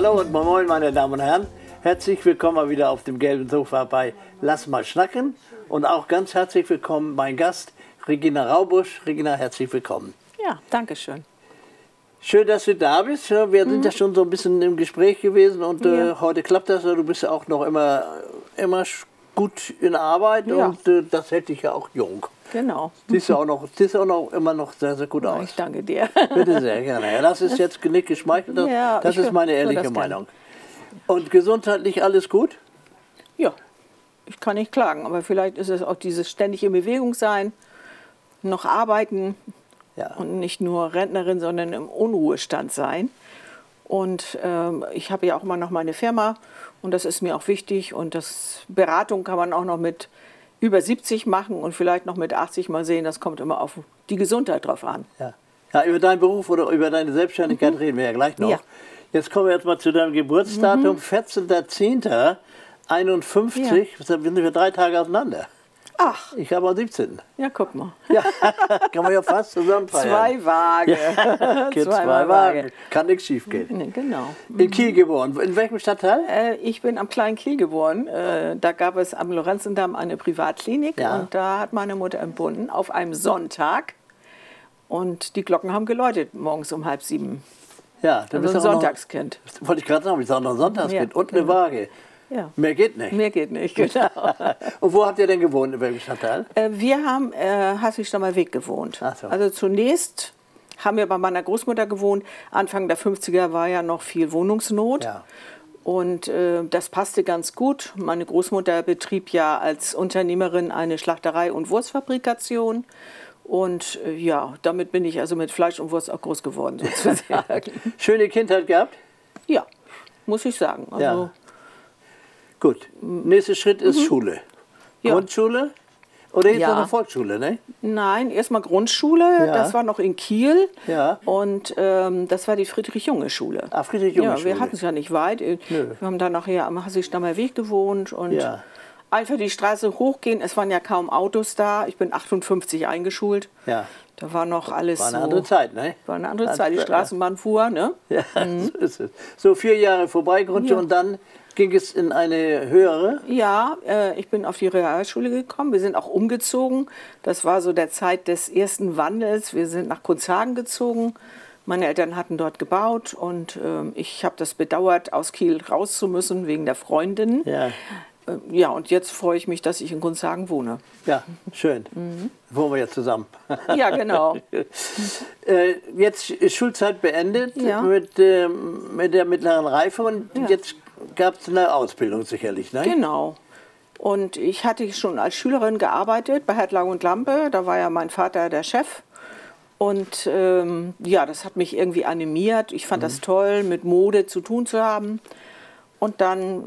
Hallo und moin, meine Damen und Herren. Herzlich willkommen mal wieder auf dem gelben Sofa bei Lass mal schnacken. Und auch ganz herzlich willkommen mein Gast Regina Raubusch. Regina, herzlich willkommen. Ja, danke schön. Schön, dass du da bist. Wir sind ja schon so ein bisschen im Gespräch gewesen und äh, Mhm. Ja. heute klappt das. Du bist ja auch noch immer, immer gut in Arbeit Ja. und äh, das hält dich ja auch jung. Genau. Siehst du auch noch, siehst auch noch immer noch sehr, sehr gut aus. Ich danke dir. Bitte sehr gerne. Ja, das ist jetzt nicht geschmeichelt, das, Ja, das ist meine ehrliche das. Meinung. Und gesundheitlich alles gut? Ja, ich kann nicht klagen, aber vielleicht ist es auch dieses ständig in Bewegung sein, noch arbeiten Ja. und nicht nur Rentnerin, sondern im Unruhestand sein. Und ähm, ich habe ja auch immer noch meine Firma und das ist mir auch wichtig. Und das Beratung kann man auch noch mit über 70 machen und vielleicht noch mit 80 mal sehen. Das kommt immer auf die Gesundheit drauf an. Ja. ja, über deinen Beruf oder über deine Selbstständigkeit reden wir ja gleich noch. Ja. Jetzt kommen wir jetzt mal zu deinem Geburtsdatum, 14.10.51. Da sind wir drei Tage auseinander. Ach, Ich habe am 17. ja, guck mal. Ja, kann man ja fast zusammen feiern. Zwei Waage. Geht Zwei zwei Waage. Wagen. Kann nichts schief gehen. Nee, genau. In Kiel geboren. In welchem Stadtteil? Äh, ich bin am Kleinen Kiel geboren. Äh, da gab es am Lorenzendamm eine Privatklinik Ja. und da hat meine Mutter entbunden auf einem Sonntag. Und die Glocken haben geläutet morgens um halb sieben. Ja, da Also bist ein du noch- Sonntagskind. Wollte ich gerade sagen, ich sage noch ein Sonntagskind Ja, und eine genau. Waage. Ja. Mehr geht nicht. Mehr geht nicht, genau. Und wo habt ihr denn gewohnt, in welchem Stadtteil? äh, wir haben äh, Hasselstadter Weg gewohnt. So. Also zunächst haben wir bei meiner Großmutter gewohnt. Anfang der 50er war ja noch viel Wohnungsnot. Ja. Und äh, das passte ganz gut. Meine Großmutter betrieb ja als Unternehmerin eine Schlachterei und Wurstfabrikation. Und äh, ja, damit bin ich also mit Fleisch und Wurst auch groß geworden, sozusagen. Schöne Kindheit gehabt? ja, muss ich sagen. Also, Ja. Gut. Nächster Schritt ist Schule. Mhm. Ja. Grundschule? Oder jetzt Ja. noch eine Volksschule, ne? Nein, erstmal Grundschule, Ja. das war noch in Kiel. Ja. Und ähm, das war die Friedrich-Junge-Schule. Ah, Friedrich-Junge Ja, wir Schule. hatten es ja nicht weit. Wir haben dann nachher am Hassigstadter Weg gewohnt und Ja. Einfach die Straße hochgehen. Es waren ja kaum Autos da. Ich bin 58 eingeschult. Ja. Da war noch alles War eine so. andere Zeit, ne? War eine andere Zeit. Die Straßenbahn fuhr, ne? Ja, so ist es. So vier Jahre vorbei, Grundschule, Ja. und dann ging es in eine höhere. Ja, äh, ich bin auf die Realschule gekommen. Wir sind auch umgezogen. Das war so der Zeit des ersten Wandels. Wir sind nach Kunzhagen gezogen. Meine Eltern hatten dort gebaut und ähm, ich habe das bedauert, aus Kiel raus zu müssen wegen der Freundin. Ja, Äh, ja, und jetzt freue ich mich, dass ich in Kunzhagen wohne. ja schön. Mhm. Wohnen wir jetzt zusammen. Ja, genau. Äh, jetzt ist Schulzeit beendet Ja. mit, ähm, mit der mittleren Reife und jetzt gab es eine Ausbildung sicherlich, ne? Genau. Und ich hatte schon als Schülerin gearbeitet bei Hertlag und Lampe. Da war ja mein Vater der Chef. Und ähm, ja, das hat mich irgendwie animiert. Ich fand das toll, mit Mode zu tun zu haben. Und dann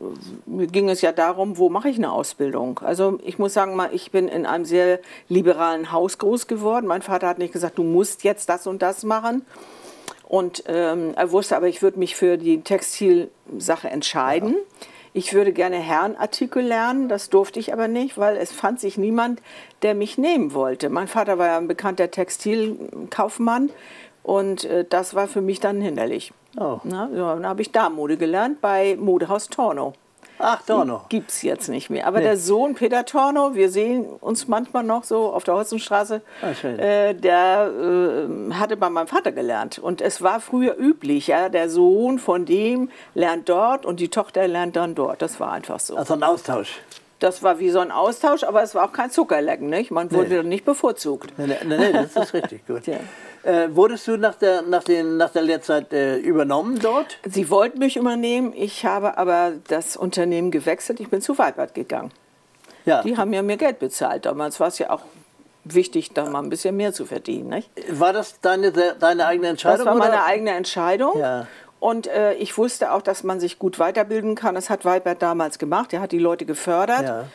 ging es ja darum, wo mache ich eine Ausbildung? Also ich muss sagen, mal, ich bin in einem sehr liberalen Haus groß geworden. Mein Vater hat nicht gesagt, du musst jetzt das und das machen. Und ähm, er wusste aber, ich würde mich für die Textilsache entscheiden. Ich würde gerne Herrenartikel lernen, das durfte ich aber nicht, weil es fand sich niemand, der mich nehmen wollte. Mein Vater war ja ein bekannter Textilkaufmann und äh, das war für mich dann hinderlich. Oh. Na, dann habe ich Darmmode gelernt bei Modehaus Torno. Ach, noch. Gibt es jetzt nicht mehr. Aber der Sohn Peter Torno, wir sehen uns manchmal noch so auf der Holzenstraße, schön. äh, der äh, hatte bei meinem Vater gelernt. Und es war früher üblich, ja, der Sohn von dem lernt dort und die Tochter lernt dann dort. Das war einfach so. Also ein Austausch. Das war wie so ein Austausch, aber es war auch kein Zuckerlecken. Nicht? Man wurde dann nicht bevorzugt. Nee, nee, nee, das ist richtig gut. Ja. Äh, wurdest du nach der, nach den, nach der Lehrzeit äh, übernommen dort? Sie wollten mich übernehmen, ich habe aber das Unternehmen gewechselt. Ich bin zu Weibert gegangen. Ja. Die haben ja mir Geld bezahlt. Damals war es ja auch wichtig, da mal ein bisschen mehr zu verdienen. Nicht? War das deine, deine eigene Entscheidung? Das war meine oder? eigene Entscheidung. Ja. Und äh, ich wusste auch, dass man sich gut weiterbilden kann. Das hat Weibert damals gemacht. Er hat die Leute gefördert. Ja.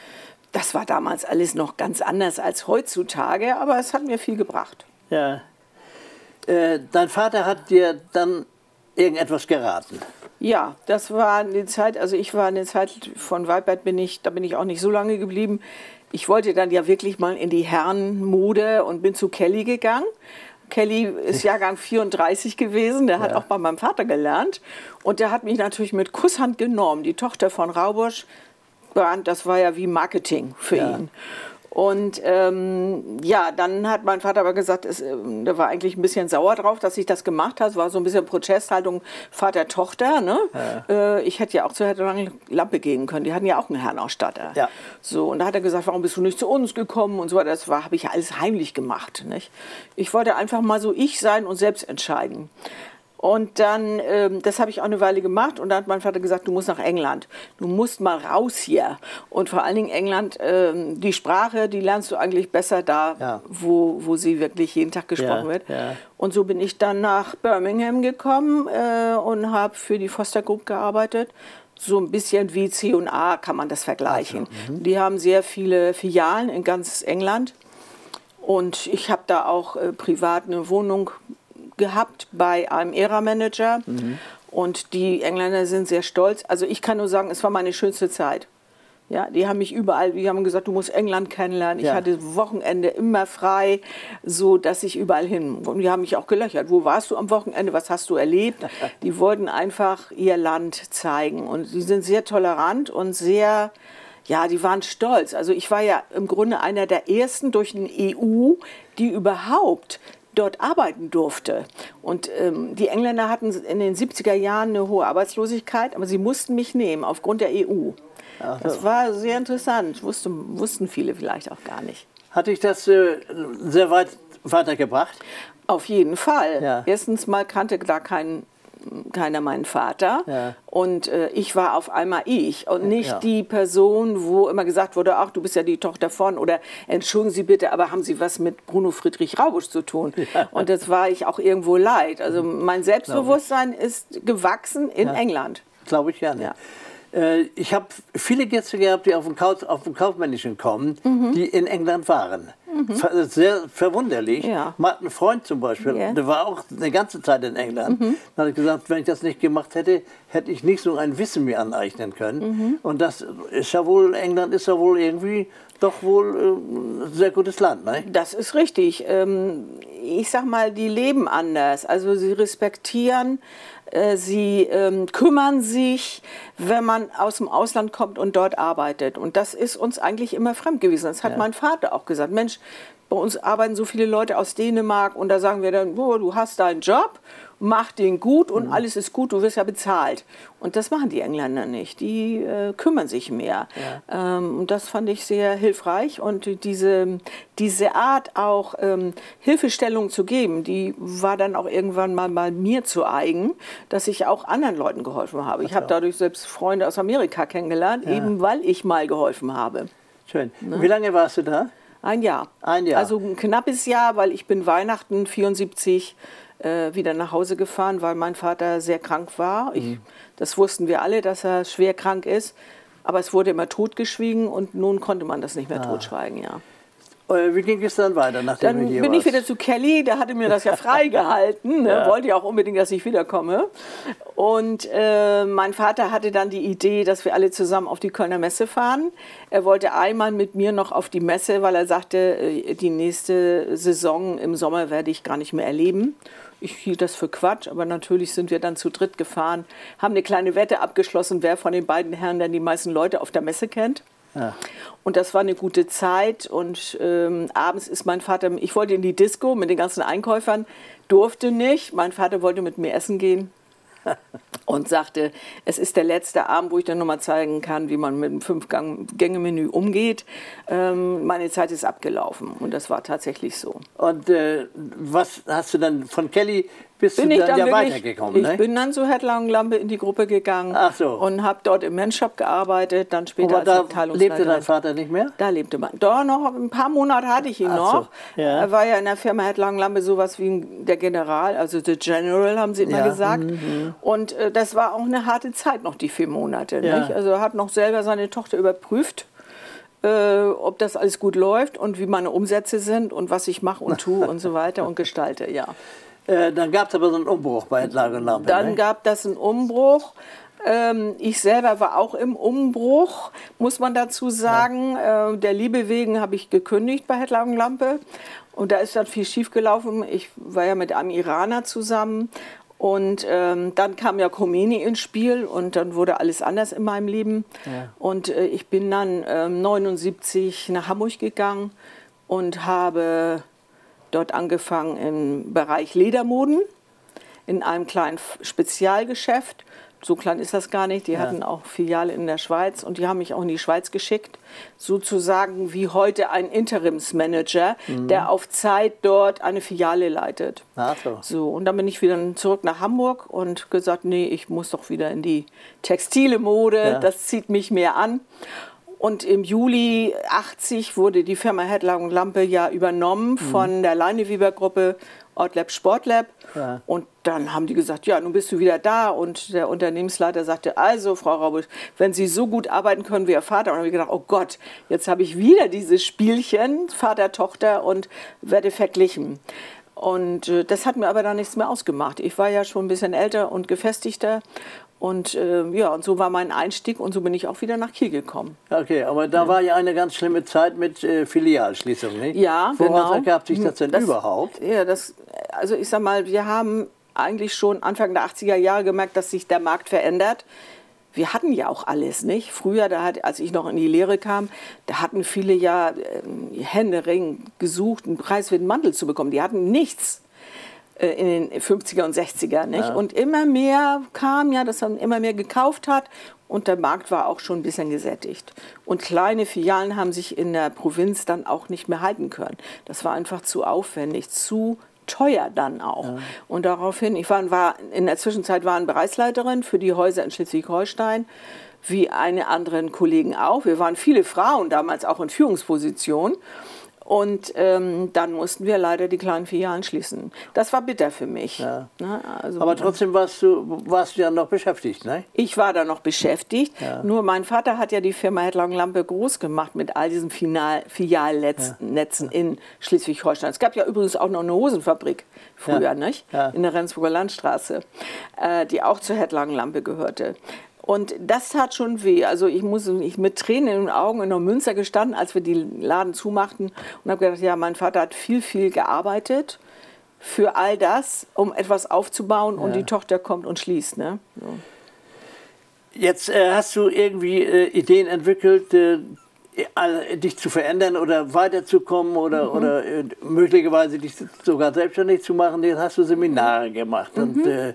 Das war damals alles noch ganz anders als heutzutage, aber es hat mir viel gebracht. Ja. Äh, dein Vater hat dir dann irgendetwas geraten. Ja, das war eine Zeit, also ich war eine Zeit von Weibert bin ich, da bin ich auch nicht so lange geblieben. Ich wollte dann ja wirklich mal in die Herrenmode und bin zu Kelly gegangen. Kelly ist Jahrgang 34 gewesen, der hat auch bei meinem Vater gelernt. Und der hat mich natürlich mit Kusshand genommen. Die Tochter von Raubusch, das war ja wie Marketing für Ja. ihn. Und ähm, ja, dann hat mein Vater aber gesagt, es, ähm, der war eigentlich ein bisschen sauer drauf, dass ich das gemacht habe. Es war so ein bisschen Protesthaltung Vater-Tochter. Ne? Äh, ich hätte ja auch zu Herrn Lange Lampe gehen können. Die hatten ja auch einen Herrenausstatter. Ja. So, und da hat er gesagt, warum bist du nicht zu uns gekommen und so weiter. Das war- habe ich ja alles heimlich gemacht. Nicht? Ich wollte einfach mal so ich sein und selbst entscheiden. Und dann, ähm, das habe ich auch eine Weile gemacht und dann hat mein Vater gesagt, du musst nach England. Du musst mal raus hier. Und vor allen Dingen England, ähm, die Sprache, die lernst du eigentlich besser da, Ja. wo, wo sie wirklich jeden Tag gesprochen Ja, wird. ja. Und so bin ich dann nach Birmingham gekommen äh, und habe für die Foster Group gearbeitet. So ein bisschen wie C&A kann man das vergleichen. mhm. Die haben sehr viele Filialen in ganz England. Und ich habe da auch äh, privat eine Wohnung gehabt bei einem ERA-Manager. Und die Engländer sind sehr stolz. Also ich kann nur sagen, es war meine schönste Zeit. Ja, die haben mich überall, die haben gesagt, du musst England kennenlernen. Ja. Ich hatte Wochenende immer frei, so dass ich überall hin. Und die haben mich auch gelöchert. Wo warst du am Wochenende? Was hast du erlebt? Die wollten einfach ihr Land zeigen. Und die sind sehr tolerant und sehr, ja, die waren stolz. Also ich war ja im Grunde einer der ersten durch den EU, die überhaupt dort arbeiten durfte. Und ähm, die Engländer hatten in den 70er Jahren eine hohe Arbeitslosigkeit, aber sie mussten mich nehmen aufgrund der EU. Das war sehr interessant, Wusste, wussten viele vielleicht auch gar nicht. Hat dich das äh, sehr weit weitergebracht? Auf jeden Fall. Ja. Erstens mal kannte da kein, keiner meinen Vater. Ja. Und äh, ich war auf einmal ich und nicht Ja. die Person, wo immer gesagt wurde, ach, du bist ja die Tochter von oder entschuldigen Sie bitte, aber haben Sie was mit Bruno Friedrich Raubusch zu tun? Und das war ich auch irgendwo leid. Also mein Selbstbewusstsein ist gewachsen in England. Glaube ich gerne. Ja. Äh, Ich habe viele Gäste gehabt, die auf dem, Kauf, auf Kaufmännischen kommen, Mhm. die in England waren. Ver- Sehr verwunderlich. Ja. Martin Freund zum Beispiel. Mhm. der war auch eine ganze Zeit in England. Dann hat gesagt, wenn ich das nicht gemacht hätte, hätte ich nicht so ein Wissen mir aneignen können. Mhm. Und das ist ja wohl, England ist ja wohl irgendwie doch wohl äh, ein sehr gutes Land. Ne? Das ist richtig. Ähm, Ich sag mal, die leben anders. Also sie respektieren, äh, sie ähm, kümmern sich, wenn man aus dem Ausland kommt und dort arbeitet. Und das ist uns eigentlich immer fremd gewesen. Das hat mein Vater auch gesagt. Mensch, bei uns arbeiten so viele Leute aus Dänemark und da sagen wir dann, oh, du hast deinen Job, mach den gut und alles ist gut, du wirst ja bezahlt. Und das machen die Engländer nicht. Die äh, kümmern sich mehr. Ähm, und das fand ich sehr hilfreich. Und diese, diese Art auch ähm, Hilfestellung zu geben, die war dann auch irgendwann mal, mal mir zu eigen, dass ich auch anderen Leuten geholfen habe. Ich habe dadurch selbst Freunde aus Amerika kennengelernt, eben weil ich mal geholfen habe. Schön. Ne? Wie lange warst du da? Ein Jahr. Ein Jahr. Also ein knappes Jahr, weil ich bin Weihnachten 74 äh, wieder nach Hause gefahren, weil mein Vater sehr krank war. Ich, Mhm. Das wussten wir alle, dass er schwer krank ist. Aber es wurde immer totgeschwiegen und nun konnte man das nicht mehr Ah. totschweigen, ja. Äh, Wie ging es dann weiter, nachdem Dann du hier bin ich wieder zu Kelly, der hatte mir das ja freigehalten, ne? wollte ja auch unbedingt, dass ich wiederkomme. Und äh, mein Vater hatte dann die Idee, dass wir alle zusammen auf die Kölner Messe fahren. Er wollte einmal mit mir noch auf die Messe, weil er sagte, äh, die nächste Saison im Sommer werde ich gar nicht mehr erleben. Ich hielt das für Quatsch, aber natürlich sind wir dann zu dritt gefahren, haben eine kleine Wette abgeschlossen, wer von den beiden Herren denn die meisten Leute auf der Messe kennt. Und das war eine gute Zeit. Und ähm, abends ist mein Vater, ich wollte in die Disco mit den ganzen Einkäufern, durfte nicht. Mein Vater wollte mit mir essen gehen und sagte, es ist der letzte Abend, wo ich dann nochmal zeigen kann, wie man mit einem Fünf-Gänge-Menü umgeht. Ähm, meine Zeit ist abgelaufen. Und das war tatsächlich so. Und äh, was hast du dann von Kelly bist bin du ich dann, dann ja wirklich, weitergekommen? ich ne? bin dann zu Headlang Lampe in die Gruppe gegangen so. und habe dort im Menschshop gearbeitet, dann später Aber als Abteilungsleiterin. lebte dein Vater nicht mehr? Da lebte man. Da noch ein paar Monate hatte ich ihn Ach so, noch. ja. Er war ja in der Firma Headlang Lampe sowas wie der General, also the General haben sie immer Ja, mhm, gesagt. Und äh, das war auch eine harte Zeit noch die vier Monate. Ja. Also er hat noch selber seine Tochter überprüft. Äh, ob das alles gut läuft und wie meine Umsätze sind und was ich mache und tue und so weiter und gestalte, ja. Äh, dann gab es aber so einen Umbruch bei Entlag und Lampe. Dann ne? gab das einen Umbruch. Ähm, ich selber war auch im Umbruch, muss man dazu sagen. Ja. Äh, der Liebe wegen habe ich gekündigt bei Hettler und Lampe. Und da ist dann viel schiefgelaufen. Ich war ja mit einem Iraner zusammen. Und ähm, dann kam ja Khomeini ins Spiel und dann wurde alles anders in meinem Leben. Ja. Und äh, ich bin dann äh, 79 nach Hamburg gegangen und habe dort angefangen im Bereich Ledermoden in einem kleinen Spezialgeschäft so klein ist das gar nicht. Die ja. hatten auch Filiale in der Schweiz und die haben mich auch in die Schweiz geschickt. Sozusagen wie heute ein Interimsmanager, mhm. der auf Zeit dort eine Filiale leitet. Ach so. so. Und dann bin ich wieder zurück nach Hamburg und gesagt, nee, ich muss doch wieder in die textile Mode. Ja. Das zieht mich mehr an. Und im Juli 80 wurde die Firma Headlang und Lampe ja übernommen mhm. von der Leineweber Gruppe Ortlab Sportlab. Ja. Und dann haben die gesagt, ja, nun bist du wieder da. Und der Unternehmensleiter sagte, also Frau Raubusch, wenn Sie so gut arbeiten können wie Ihr Vater. Und dann habe ich gedacht, oh Gott, jetzt habe ich wieder dieses Spielchen, Vater, Tochter und werde verglichen. Und äh, das hat mir aber da nichts mehr ausgemacht. Ich war ja schon ein bisschen älter und gefestigter und äh, ja, und so war mein Einstieg und so bin ich auch wieder nach Kiel gekommen. Okay, aber da ja. war ja eine ganz schlimme Zeit mit äh, Filialschließung, nicht? Ja, Woraus genau. ergab sich das denn das, überhaupt? Ja, das, also ich sag mal, wir haben eigentlich schon Anfang der 80er Jahre gemerkt, dass sich der Markt verändert. Wir hatten ja auch alles, nicht? Früher, da hat, als ich noch in die Lehre kam, da hatten viele ja äh, Händering gesucht, einen preiswerten Mantel zu bekommen. Die hatten nichts. Äh, in den 50er und 60er. Nicht? Ja. Und immer mehr kam ja, dass man immer mehr gekauft hat und der Markt war auch schon ein bisschen gesättigt. Und kleine Filialen haben sich in der Provinz dann auch nicht mehr halten können. Das war einfach zu aufwendig, zu teuer dann auch. Ja. Und daraufhin, ich war, war, in der Zwischenzeit war eine Bereichsleiterin für die Häuser in Schleswig-Holstein, wie eine anderen Kollegen auch. Wir waren viele Frauen damals auch in Führungspositionen. Und ähm, dann mussten wir leider die kleinen Filialen schließen. Das war bitter für mich. Ja. Ne? Also, Aber trotzdem warst du, warst du ja noch beschäftigt, ne? Ich war da noch beschäftigt. Ja. Nur mein Vater hat ja die Firma Headlong Lampe groß gemacht mit all diesen Filialnetzen ja. in Schleswig-Holstein. Es gab ja übrigens auch noch eine Hosenfabrik früher, nicht? In der Rendsburger Landstraße, äh, die auch zur Headlong Lampe gehörte. Und das tat schon weh. Also ich muss ich mit Tränen in den Augen in Münster gestanden, als wir die Laden zumachten und habe gedacht, ja, mein Vater hat viel, viel gearbeitet für all das, um etwas aufzubauen ja. und die Tochter kommt und schließt. Ne? So. Jetzt äh, hast du irgendwie äh, Ideen entwickelt, äh, dich zu verändern oder weiterzukommen oder, mhm. oder äh, möglicherweise dich sogar selbstständig zu machen. Jetzt hast du Seminare gemacht. Mhm. Und äh,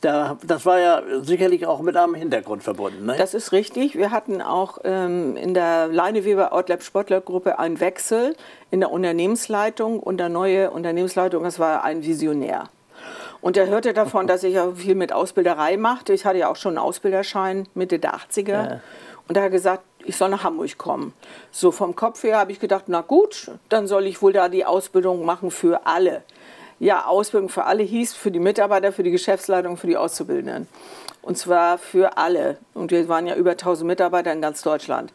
da, das war ja sicherlich auch mit einem Hintergrund verbunden. Ne? Das ist richtig. Wir hatten auch ähm, in der Leineweber Outlab Sportler Gruppe einen Wechsel in der Unternehmensleitung und der neue Unternehmensleitung, das war ein Visionär. Und er hörte davon, dass ich ja viel mit Ausbilderei machte. Ich hatte ja auch schon einen Ausbilderschein Mitte der 80er. Ja. Und er hat gesagt, ich soll nach Hamburg kommen. So vom Kopf her habe ich gedacht, na gut, dann soll ich wohl da die Ausbildung machen für alle ja, Ausbildung für alle hieß, für die Mitarbeiter, für die Geschäftsleitung, für die Auszubildenden. Und zwar für alle. Und wir waren ja über 1000 Mitarbeiter in ganz Deutschland.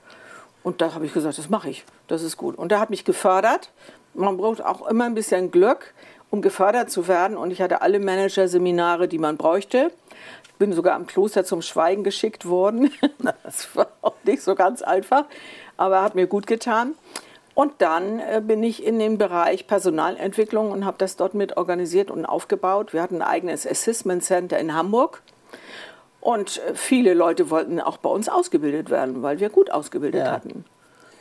Und da habe ich gesagt, das mache ich, das ist gut. Und da hat mich gefördert. Man braucht auch immer ein bisschen Glück, um gefördert zu werden. Und ich hatte alle Managerseminare, die man bräuchte. Ich bin sogar am Kloster zum Schweigen geschickt worden. Das war auch nicht so ganz einfach, aber hat mir gut getan. Und dann äh, bin ich in den Bereich Personalentwicklung und habe das dort mit organisiert und aufgebaut. Wir hatten ein eigenes Assessment Center in Hamburg. Und äh, viele Leute wollten auch bei uns ausgebildet werden, weil wir gut ausgebildet ja. hatten.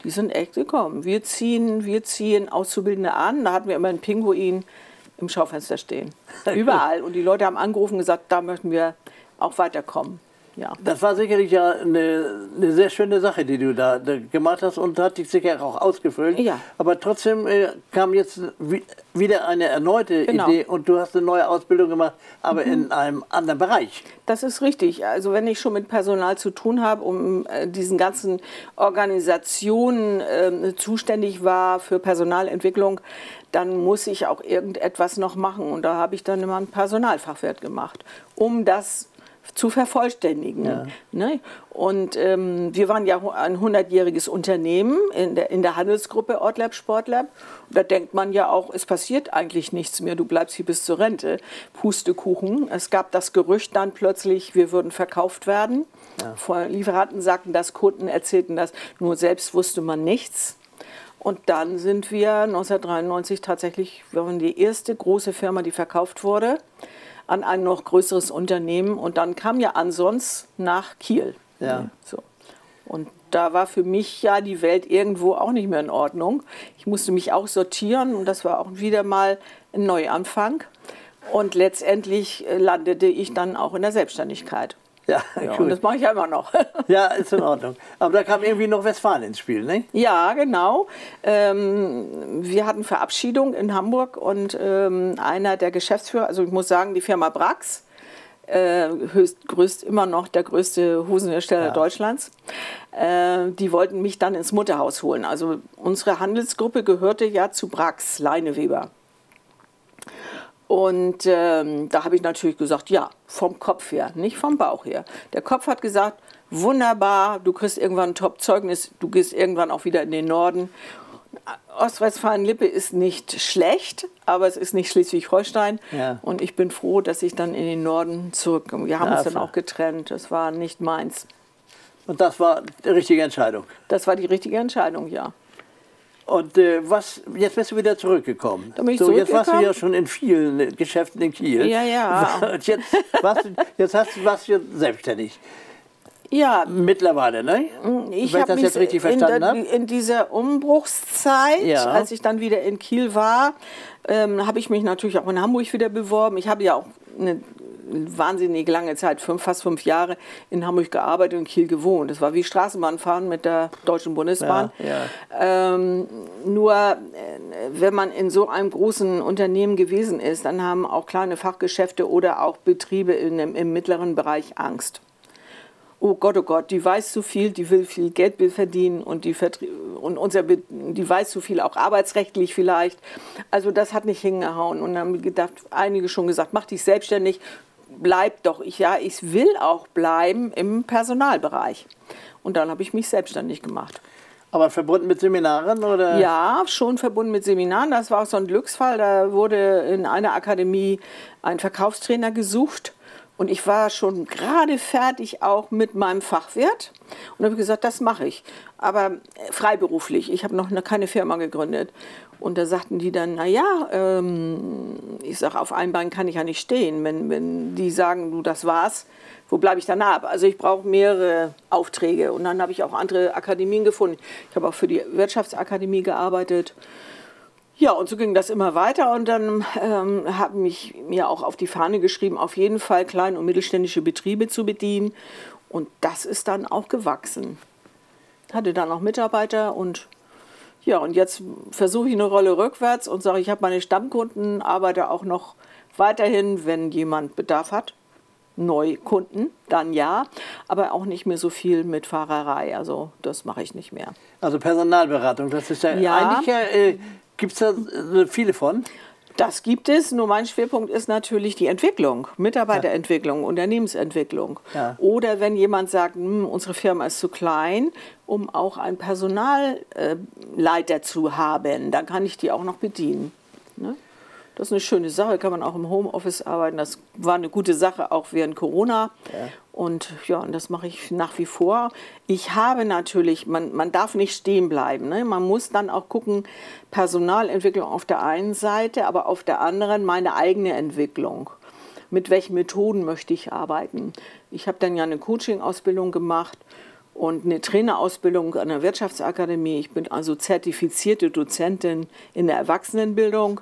Die sind echt gekommen. Wir ziehen, wir ziehen Auszubildende an. Da hatten wir immer einen Pinguin im Schaufenster stehen. Überall. Und die Leute haben angerufen und gesagt, da möchten wir auch weiterkommen. Ja. Das war sicherlich ja eine, eine, sehr schöne Sache, die du da, gemacht hast und hat dich sicher auch ausgefüllt. Ja. Aber trotzdem äh, kam jetzt wieder eine erneute genau. Idee und du hast eine neue Ausbildung gemacht, aber mhm. in einem anderen Bereich. Das ist richtig. Also wenn ich schon mit Personal zu tun habe, um äh, diesen ganzen Organisationen äh, zuständig war für Personalentwicklung, dann muss ich auch irgendetwas noch machen. Und da habe ich dann immer einen Personalfachwirt gemacht, um das zu vervollständigen. Ja. Ne? Und ähm, wir waren ja ein 100-jähriges Unternehmen in der, in der Handelsgruppe Ortlab Sportlab. Und da denkt man ja auch, es passiert eigentlich nichts mehr, du bleibst hier bis zur Rente. Pustekuchen. Es gab das Gerücht dann plötzlich, wir würden verkauft werden. Ja. Lieferanten sagten das, Kunden erzählten das, nur selbst wusste man nichts. Und dann sind wir 1993 tatsächlich, wir waren die erste große Firma, die verkauft wurde an ein noch größeres Unternehmen. Und dann kam ja ansonsten nach Kiel. Ja. So. Und da war für mich ja die Welt irgendwo auch nicht mehr in Ordnung. Ich musste mich auch sortieren und das war auch wieder mal ein Neuanfang. Und letztendlich äh, landete ich dann auch in der Selbstständigkeit. Ja, ja und das mache ich ja immer noch. Ja, ist in Ordnung. Aber da kam irgendwie noch Westfalen ins Spiel, ne? Ja, genau. Ähm, wir hatten Verabschiedung in Hamburg und ähm, einer der Geschäftsführer, also ich muss sagen, die Firma Brax, äh, höchst, größt, immer noch der größte Hosenhersteller ja. Deutschlands. Äh, die wollten mich dann ins Mutterhaus holen. Also unsere Handelsgruppe gehörte ja zu Brax, Leineweber. Und ähm, da habe ich natürlich gesagt, ja, vom Kopf her, nicht vom Bauch her. Der Kopf hat gesagt, wunderbar, du kriegst irgendwann ein Top-Zeugnis, du gehst irgendwann auch wieder in den Norden. Ostwestfalen-Lippe ist nicht schlecht, aber es ist nicht Schleswig-Holstein. Ja. Und ich bin froh, dass ich dann in den Norden zurückkomme. Wir haben ja, uns dann auch getrennt. Das war nicht meins. Und das war die richtige Entscheidung? Das war die richtige Entscheidung, ja. Und äh, was, jetzt bist du wieder zurückgekommen. So, zurückgekommen. jetzt warst du ja schon in vielen Geschäften in Kiel. Ja, ja. Und jetzt, warst du, jetzt hast, warst du selbstständig. Ja. Mittlerweile, ne? Ich Wenn ich das jetzt richtig verstanden habe. In dieser Umbruchszeit, ja. als ich dann wieder in Kiel war, ähm, habe ich mich natürlich auch in Hamburg wieder beworben. Ich habe ja auch eine wahnsinnig lange Zeit, fünf, fast fünf Jahre in Hamburg gearbeitet und in Kiel gewohnt. Das war wie Straßenbahnfahren mit der Deutschen Bundesbahn. Ja, ja. Ähm, nur äh, wenn man in so einem großen Unternehmen gewesen ist, dann haben auch kleine Fachgeschäfte oder auch Betriebe in, im mittleren Bereich Angst oh Gott, oh Gott, die weiß zu viel, die will viel Geld verdienen und die, und unser, die weiß zu viel, auch arbeitsrechtlich vielleicht. Also das hat nicht hingehauen. Und dann haben gedacht, einige schon gesagt, mach dich selbstständig, bleib doch. Ich, ja, ich will auch bleiben im Personalbereich. Und dann habe ich mich selbstständig gemacht. Aber verbunden mit Seminaren oder? Ja, schon verbunden mit Seminaren. Das war auch so ein Glücksfall. Da wurde in einer Akademie ein Verkaufstrainer gesucht und ich war schon gerade fertig auch mit meinem Fachwirt und habe gesagt, das mache ich. Aber freiberuflich. Ich habe noch keine Firma gegründet. Und da sagten die dann, naja, ähm, ich sage, auf einem Bein kann ich ja nicht stehen. Wenn, wenn die sagen, du, das war's, wo bleibe ich dann ab? Also ich brauche mehrere Aufträge. Und dann habe ich auch andere Akademien gefunden. Ich habe auch für die Wirtschaftsakademie gearbeitet. Ja, und so ging das immer weiter und dann ähm, habe ich mir auch auf die Fahne geschrieben, auf jeden Fall kleine und mittelständische Betriebe zu bedienen. Und das ist dann auch gewachsen. Hatte dann auch Mitarbeiter und ja, und jetzt versuche ich eine Rolle rückwärts und sage, ich habe meine Stammkunden, arbeite auch noch weiterhin, wenn jemand Bedarf hat. Neukunden, dann ja, aber auch nicht mehr so viel mit Fahrerei. Also das mache ich nicht mehr. Also Personalberatung, das ist ja, ja. eigentlich ja, äh, Gibt es da äh, viele von? Das gibt es, nur mein Schwerpunkt ist natürlich die Entwicklung, Mitarbeiterentwicklung, ja. Unternehmensentwicklung. Ja. Oder wenn jemand sagt, hm, unsere Firma ist zu klein, um auch einen Personalleiter zu haben, dann kann ich die auch noch bedienen. Ne? Das ist eine schöne Sache, kann man auch im Homeoffice arbeiten. Das war eine gute Sache, auch während Corona. Ja. Und ja, und das mache ich nach wie vor. Ich habe natürlich, man, man darf nicht stehen bleiben. Ne? Man muss dann auch gucken, Personalentwicklung auf der einen Seite, aber auf der anderen meine eigene Entwicklung. Mit welchen Methoden möchte ich arbeiten? Ich habe dann ja eine Coaching-Ausbildung gemacht und eine Trainerausbildung an der Wirtschaftsakademie. Ich bin also zertifizierte Dozentin in der Erwachsenenbildung.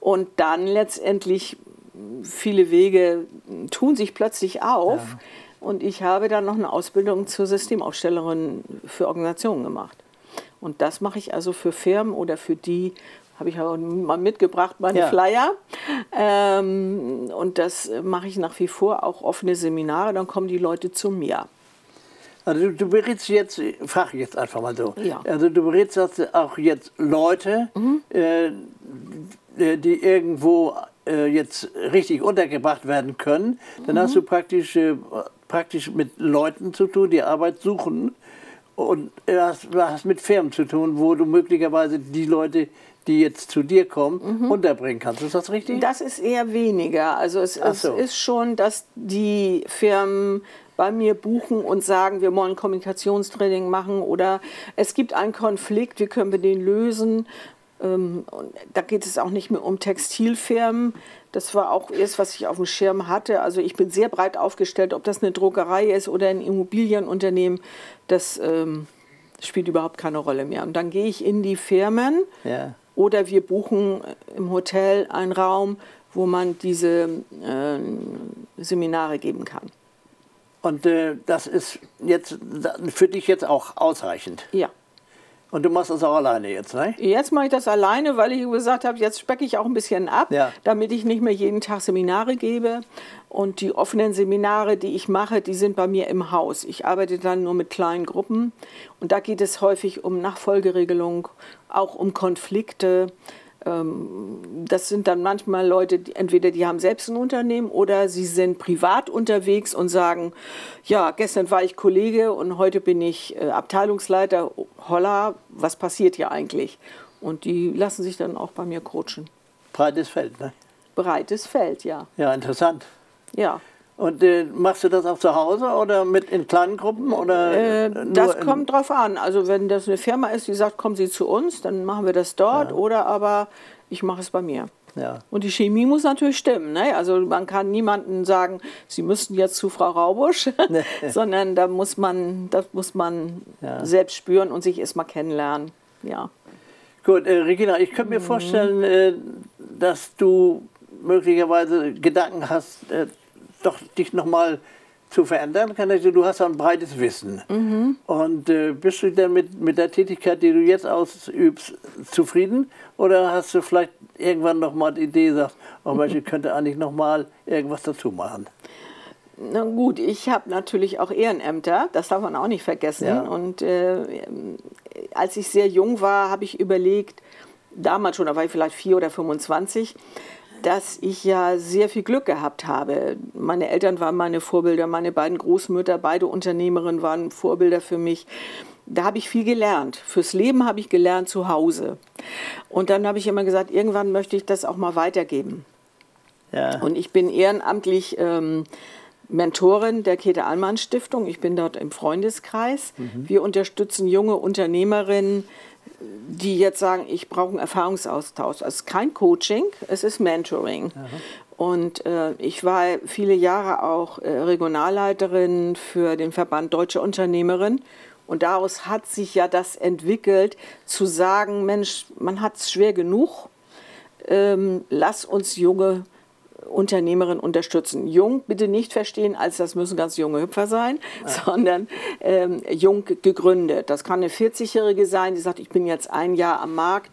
Und dann letztendlich viele Wege tun sich plötzlich auf. Ja. Und ich habe dann noch eine Ausbildung zur Systemaufstellerin für Organisationen gemacht. Und das mache ich also für Firmen oder für die, habe ich auch mal mitgebracht, meine ja. Flyer. Ähm, und das mache ich nach wie vor, auch offene Seminare, dann kommen die Leute zu mir. Also du, du berätst jetzt, frage ich jetzt einfach mal so, ja. also du berätst auch jetzt Leute, mhm. äh, die irgendwo äh, jetzt richtig untergebracht werden können, dann hast du praktisch, äh, praktisch mit Leuten zu tun, die Arbeit suchen und hast, hast mit Firmen zu tun, wo du möglicherweise die Leute, die jetzt zu dir kommen, unterbringen kannst. Ist das richtig? Das ist eher weniger. Also es, Ach es so. ist schon, dass die Firmen bei mir buchen und sagen, wir wollen Kommunikationstraining machen oder es gibt einen Konflikt, wie können wir den lösen? Ähm, und da geht es auch nicht mehr um Textilfirmen. Das war auch erst, was ich auf dem Schirm hatte. Also ich bin sehr breit aufgestellt, ob das eine Druckerei ist oder ein Immobilienunternehmen. Das ähm, spielt überhaupt keine Rolle mehr. Und dann gehe ich in die Firmen Ja. oder wir buchen im Hotel einen Raum, wo man diese äh, Seminare geben kann. Und äh, das ist jetzt für dich jetzt auch ausreichend. Ja. Und du machst das auch alleine jetzt, ne? Jetzt mache ich das alleine, weil ich gesagt habe, jetzt specke ich auch ein bisschen ab, Ja. damit ich nicht mehr jeden Tag Seminare gebe. Und die offenen Seminare, die ich mache, die sind bei mir im Haus. Ich arbeite dann nur mit kleinen Gruppen. Und da geht es häufig um Nachfolgeregelung, auch um Konflikte. Ähm, Das sind dann manchmal Leute, die, entweder die haben selbst ein Unternehmen oder sie sind privat unterwegs und sagen, ja, gestern war ich Kollege und heute bin ich äh, Abteilungsleiter. Holla, was passiert hier eigentlich? Und die lassen sich dann auch bei mir coachen. Breites Feld, ne? Breites Feld, ja. Ja, interessant. Ja. Und äh, machst du das auch zu Hause oder mit in kleinen Gruppen oder Äh, das kommt drauf an. Also wenn das eine Firma ist, die sagt, kommen Sie zu uns, dann machen wir das dort. Oder aber ich mache es bei mir. Ja. Und die Chemie muss natürlich stimmen. Ne? Also man kann niemandem sagen, Sie müssten jetzt zu Frau Raubusch, sondern da muss man, das muss man Ja. selbst spüren und sich erstmal kennenlernen. Ja. Gut, äh, Regina, ich könnte mir vorstellen, äh, dass du möglicherweise Gedanken hast, äh, doch dich nochmal zu verändern. Kann ich- Du hast ein breites Wissen. Und äh, bist du denn mit, mit der Tätigkeit, die du jetzt ausübst, zufrieden? Oder hast du vielleicht irgendwann nochmal die Idee, sagst, oh Mensch, ich könnte eigentlich nochmal irgendwas dazu machen? Na gut, ich habe natürlich auch Ehrenämter, das darf man auch nicht vergessen. Ja. Und äh, als ich sehr jung war, habe ich überlegt, damals schon, da war ich vielleicht vier oder 25, dass ich ja sehr viel Glück gehabt habe. Meine Eltern waren meine Vorbilder, meine beiden Großmütter, beide Unternehmerinnen waren Vorbilder für mich. Da habe ich viel gelernt. Fürs Leben habe ich gelernt zu Hause. Und dann habe ich immer gesagt, irgendwann möchte ich das auch mal weitergeben. Ja. Und ich bin ehrenamtlich ähm, Mentorin der Käthe Allmann Stiftung. Ich bin dort im Freundeskreis. Wir unterstützen junge Unternehmerinnen, die jetzt sagen, ich brauche einen Erfahrungsaustausch. Es ist kein Coaching, es ist Mentoring. Und äh, ich war viele Jahre auch äh, Regionalleiterin für den Verband Deutsche Unternehmerin. Und daraus hat sich ja das entwickelt, zu sagen, Mensch, man hat es schwer genug, ähm, lass uns junge Unternehmerinnen unterstützen. Jung bitte nicht verstehen, als das müssen ganz junge Hüpfer sein, sondern ähm, jung gegründet. Das kann eine 40-Jährige sein, die sagt, ich bin jetzt ein Jahr am Markt,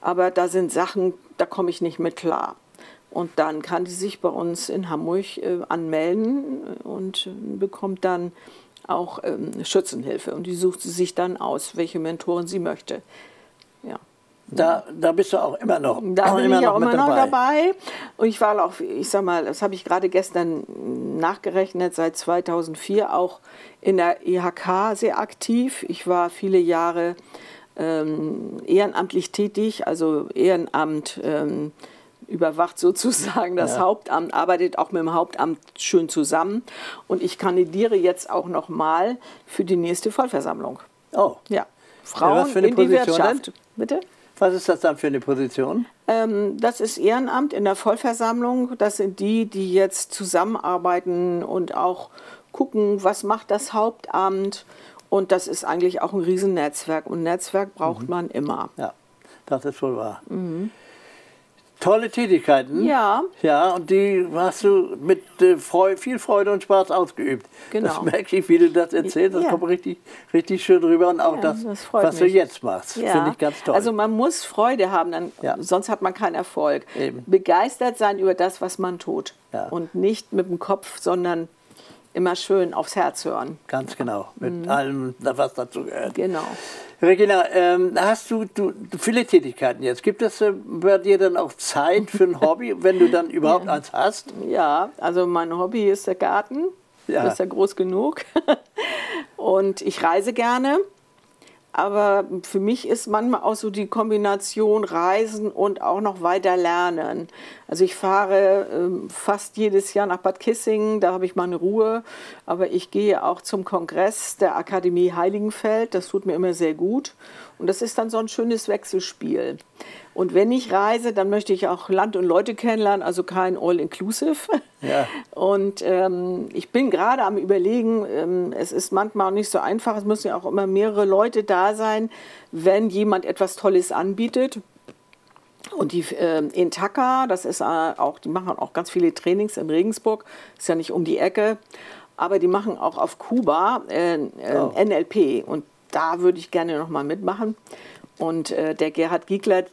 aber da sind Sachen, da komme ich nicht mit klar. Und dann kann die sich bei uns in Hamburg äh, anmelden und äh, bekommt dann auch ähm, Schützenhilfe. Und die sucht sie sich dann aus, welche Mentoren sie möchte. Ja. Da, da bist du auch immer noch, Da bin ich auch immer noch dabei. Und ich war auch, ich sag mal, das habe ich gerade gestern nachgerechnet, seit 2004 auch in der IHK sehr aktiv. Ich war viele Jahre ähm, ehrenamtlich tätig, also Ehrenamt ähm, überwacht sozusagen das Ja. Hauptamt, arbeitet auch mit dem Hauptamt schön zusammen. Und ich kandidiere jetzt auch noch mal für die nächste Vollversammlung. Oh, Ja, Frauen was für eine in die Position Wirtschaft. Bitte? Was ist das dann für eine Position? Ähm, das ist Ehrenamt in der Vollversammlung. Das sind die, die jetzt zusammenarbeiten und auch gucken, was macht das Hauptamt. Und das ist eigentlich auch ein Riesennetzwerk. Und Netzwerk braucht Mhm. man immer. Ja, das ist wohl wahr. Tolle Tätigkeiten. Ja. Ja, und die hast du mit äh, Freu viel Freude und Spaß ausgeübt. Genau. Das merke ich, wie du das erzählst. Das Ja. kommt richtig, richtig schön rüber. Und auch Ja, das, das was du mich. jetzt machst, finde ich ganz toll. Also man muss Freude haben, dann, Ja. sonst hat man keinen Erfolg. Eben. Begeistert sein über das, was man tut. Ja. Und nicht mit dem Kopf, sondern immer schön aufs Herz hören. Ganz genau, mit mhm. allem, was dazu gehört. Genau. Regina, ähm, hast du, du, viele Tätigkeiten jetzt? Gibt es äh, bei dir dann auch Zeit für ein Hobby, wenn du dann überhaupt eins hast? Ja, also mein Hobby ist der Garten. Ja. Das ist ja groß genug. Und ich reise gerne. Aber für mich ist manchmal auch so die Kombination Reisen und auch noch weiter lernen. Also ich fahre äh, fast jedes Jahr nach Bad Kissingen, da habe ich meine Ruhe. Aber ich gehe auch zum Kongress der Akademie Heiligenfeld, das tut mir immer sehr gut. Und das ist dann so ein schönes Wechselspiel. Und wenn ich reise, dann möchte ich auch Land und Leute kennenlernen, also kein All-Inclusive. Ja. Und ähm, ich bin gerade am Überlegen, ähm, es ist manchmal auch nicht so einfach, es müssen ja auch immer mehrere Leute da sein, wenn jemand etwas Tolles anbietet. Und die äh, in Taka, das ist äh, auch, die machen auch ganz viele Trainings in Regensburg, ist ja nicht um die Ecke, aber die machen auch auf Kuba äh, äh oh. NLP und da würde ich gerne noch mal mitmachen. Und äh, der Gerhard Giegler,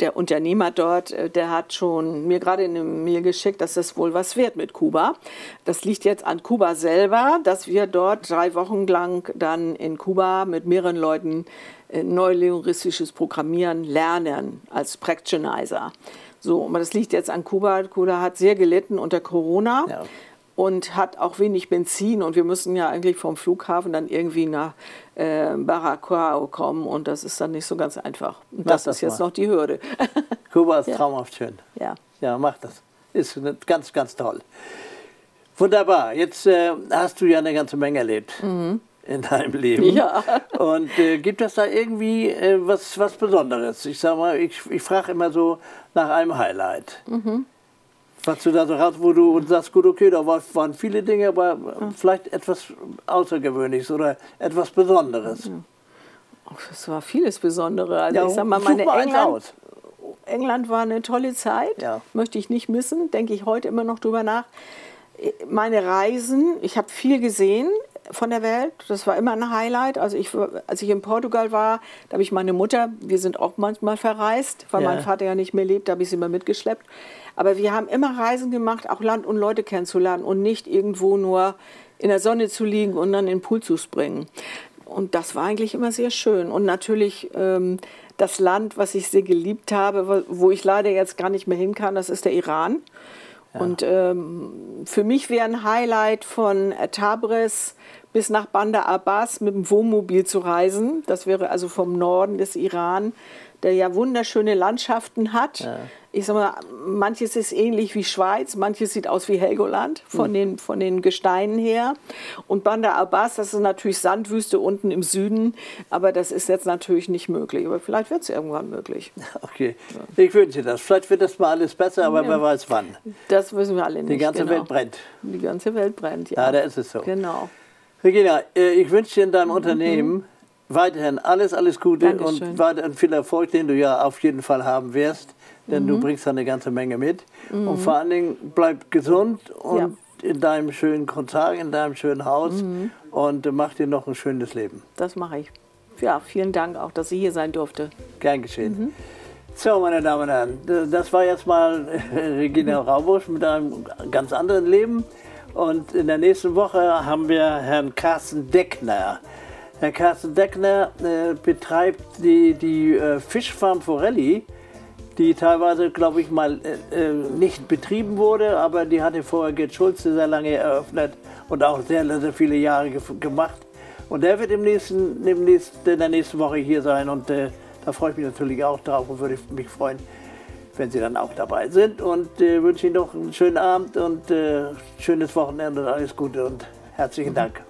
der Unternehmer dort, äh, der hat schon mir gerade eine Mail geschickt, dass das wohl was wird mit Kuba. Das liegt jetzt an Kuba selber, dass wir dort drei Wochen lang dann in Kuba mit mehreren Leuten äh, neulinguistisches Programmieren lernen als Practionizer. So, aber das liegt jetzt an Kuba. Kuba hat sehr gelitten unter Corona. Ja und hat auch wenig Benzin. Und wir müssen ja eigentlich vom Flughafen dann irgendwie nach äh, Baracoa kommen. Und das ist dann nicht so ganz einfach. Und das, das, ist jetzt mal. noch die Hürde. Kuba ist ja. traumhaft schön. Ja. Ja, mach das. Ist ganz, ganz toll. Wunderbar. Jetzt äh, hast du ja eine ganze Menge erlebt. Mhm in deinem Leben. Ja. Und äh, gibt es da irgendwie äh, was, was Besonderes? Ich sag mal, ich, ich frage immer so nach einem Highlight. Mhm. Was du da so hast, wo du sagst, gut, okay, da waren viele Dinge, aber vielleicht etwas Außergewöhnliches oder etwas Besonderes. Es war vieles Besonderes. Also ja, ich sag mal, meine England, England war eine tolle Zeit, ja. möchte ich nicht missen, denke ich heute immer noch drüber nach. Meine Reisen, ich habe viel gesehen von der Welt. Das war immer ein Highlight. Also ich, als ich in Portugal war, da habe ich meine Mutter, wir sind auch manchmal verreist, weil ja. mein Vater ja nicht mehr lebt, da habe ich sie immer mitgeschleppt. Aber wir haben immer Reisen gemacht, auch Land und Leute kennenzulernen und nicht irgendwo nur in der Sonne zu liegen und dann in den Pool zu springen. Und das war eigentlich immer sehr schön. Und natürlich ähm, das Land, was ich sehr geliebt habe, wo ich leider jetzt gar nicht mehr hin kann, das ist der Iran. Ja. Und ähm, für mich wäre ein Highlight von Tabriz bis nach Bandar Abbas mit dem Wohnmobil zu reisen. Das wäre also vom Norden des Iran, der ja wunderschöne Landschaften hat. Ja. Ich sag mal, manches ist ähnlich wie Schweiz, manches sieht aus wie Helgoland von, mhm. den, von den Gesteinen her. Und Bandar Abbas, das ist natürlich Sandwüste unten im Süden, aber das ist jetzt natürlich nicht möglich. Aber vielleicht wird es irgendwann möglich. Okay, ja. ich wünsche das. Vielleicht wird das mal alles besser, aber ja. wer weiß wann. Das wissen wir alle nicht. Die ganze genau. Welt brennt. Die ganze Welt brennt, ja. Ja, da ist es so. Genau. Regina, äh, ich wünsche dir in deinem mhm. Unternehmen weiterhin alles, alles Gute Dankeschön. und weiterhin viel Erfolg, den du ja auf jeden Fall haben wirst, denn mhm. du bringst da eine ganze Menge mit. Mhm. Und vor allen Dingen bleib gesund und ja. in deinem schönen Kontakt, in deinem schönen Haus mhm. und mach dir noch ein schönes Leben. Das mache ich. Ja, vielen Dank auch, dass ich hier sein durfte. Gern geschehen. Mhm. So, meine Damen und Herren, das war jetzt mal Regina Raubusch mit einem ganz anderen Leben. Und in der nächsten Woche haben wir Herrn Carsten Deckner. Herr Carsten Deckner äh, betreibt die, die äh, Fischfarm Forelli, die teilweise, glaube ich, mal äh, äh, nicht betrieben wurde, aber die hatte vorher Gerd Schulze sehr lange eröffnet und auch sehr, sehr viele Jahre ge gemacht. Und der wird im nächsten, im nächsten, in der nächsten Woche hier sein und äh, da freue ich mich natürlich auch drauf und würde mich freuen, wenn Sie dann auch dabei sind. Und äh, wünsche Ihnen noch einen schönen Abend und äh, schönes Wochenende und alles Gute und herzlichen Dank.